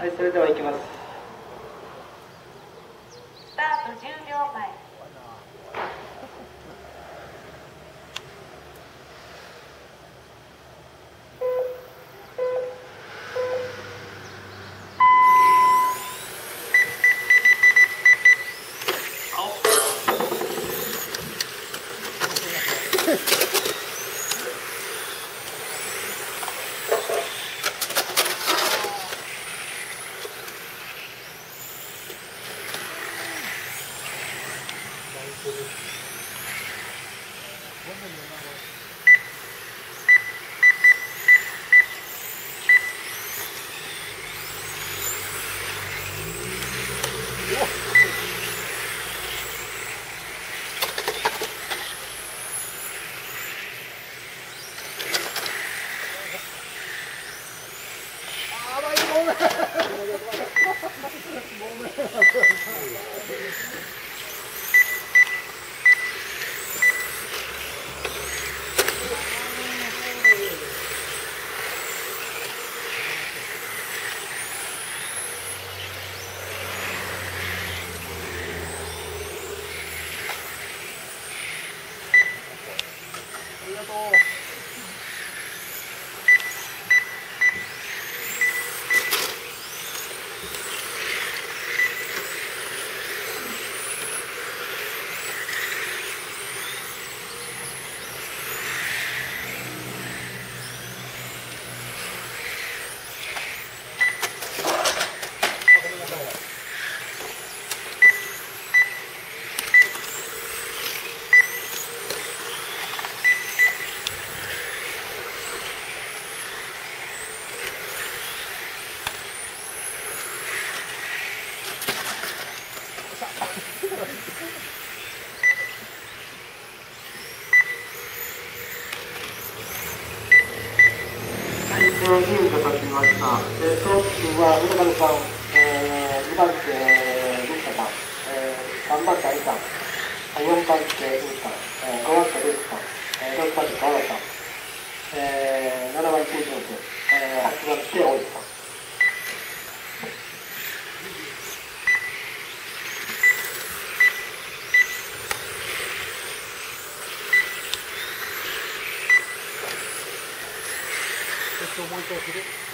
はいそれでは行きます。スタート10秒前。はえー、任務が立ちました。えー、トップは、村上さん、えー、2番手、ルッカさん、えー、3番手、アリさん、4番手、ルッカ、えー、5番手、ルッカ、さん、6番手、川田さん、えー、7番手、ジョージ、えー、8番手、大石さん。と思い通しで。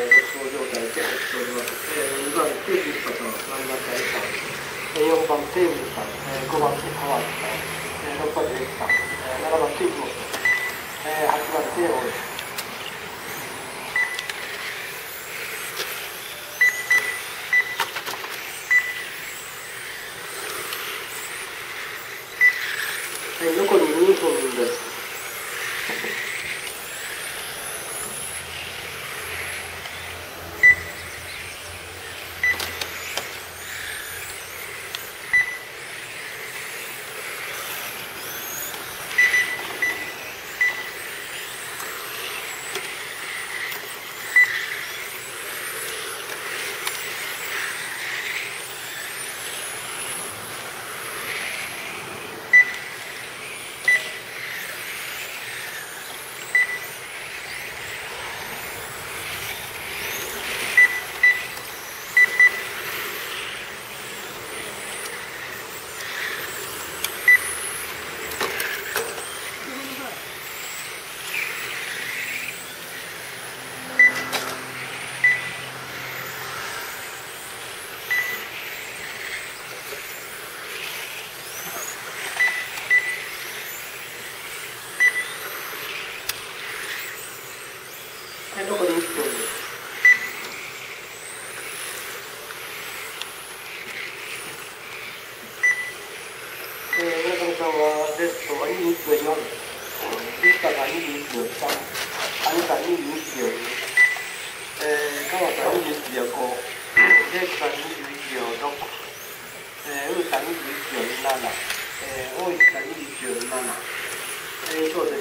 えー、独走状態で走っております。えー、2番手、ルッカさん、3番手、アリさん、えー、4番手、ウルさん、えー、5番手、川内さん、えー、6番手、レッさん、えー、7番手、伊藤さん、えー、8番手、大石さん。残り2分です。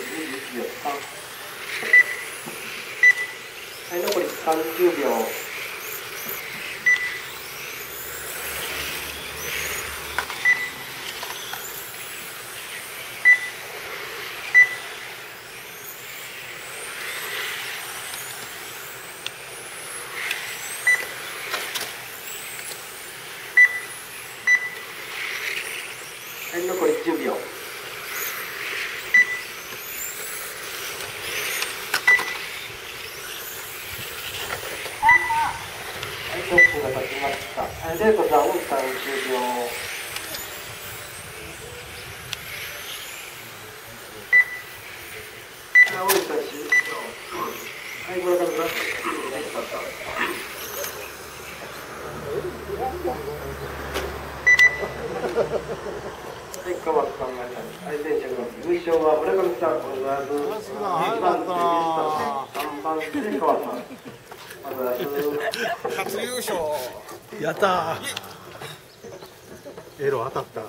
24はい残り30秒。はい残り10秒。ました。はい、レイコさん、ウンさん終了。はい、ウンさん終了。はい、村上さん。はい、はい、川さんがはい、選手の優勝は村上さん、おざず。2番手、3番手、川さん。初優勝。やったー。エロ当たった